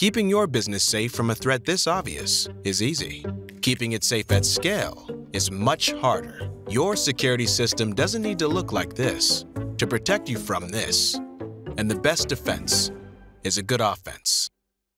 Keeping your business safe from a threat this obvious is easy. Keeping it safe at scale is much harder. Your security system doesn't need to look like this to protect you from this. And the best defense is a good offense.